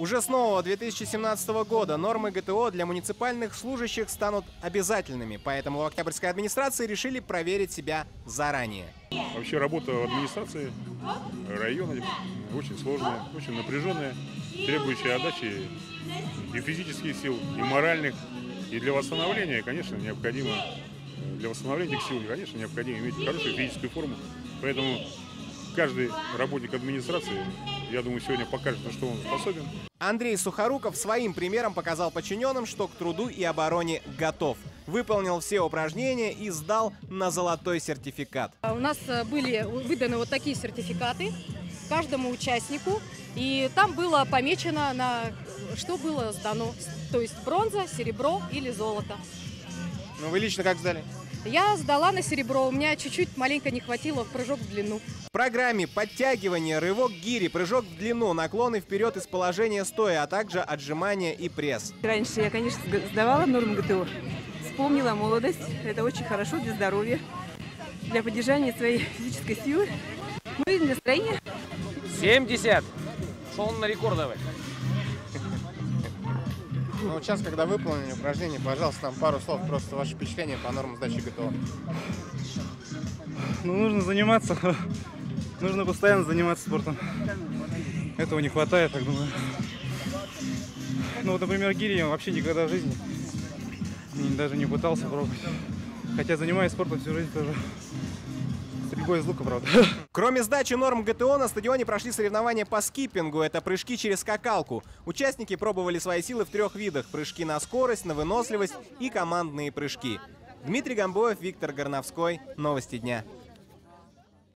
Уже с нового 2017 года нормы ГТО для муниципальных служащих станут обязательными, поэтому в Октябрьской администрации решили проверить себя заранее. Вообще работа в администрации района очень сложная, очень напряженная, требующая отдачи и физических сил, и моральных. И для восстановления, конечно, необходимо, для восстановления сил, конечно, необходимо иметь хорошую физическую форму. Поэтому каждый работник администрации, я думаю, сегодня покажет, на что он способен. Андрей Сухоруков своим примером показал подчиненным, что к труду и обороне готов. Выполнил все упражнения и сдал на золотой сертификат. У нас э, были выданы вот такие сертификаты каждому участнику, и там было помечено, на что было сдано, то есть бронза, серебро или золото. Ну вы лично как сдали? Я сдала на серебро, у меня чуть-чуть маленько не хватило в прыжок в длину. В программе подтягивание, рывок гири, прыжок в длину, наклоны вперед из положения стоя, а также отжимания и пресс. Раньше я, конечно, сдавала норму ГТО. Вспомнила молодость. Это очень хорошо для здоровья, для поддержания своей физической силы. Ну и для настроения. 70. Что он на рекордовый? Ну сейчас, когда выполнили упражнение, пожалуйста, нам пару слов, просто ваши впечатления по нормам сдачи ГТО. Ну, нужно заниматься. Нужно постоянно заниматься спортом. Этого не хватает, так думаю. Ну, вот, например, гири я вообще никогда в жизни даже не пытался пробовать. Хотя занимаюсь спортом всю жизнь тоже. Стрельбой из лука, правда. Кроме сдачи норм ГТО, на стадионе прошли соревнования по скиппингу. Это прыжки через скакалку. Участники пробовали свои силы в трех видах. Прыжки на скорость, на выносливость и командные прыжки. Дмитрий Гамбоев, Виктор Горновской. Новости дня.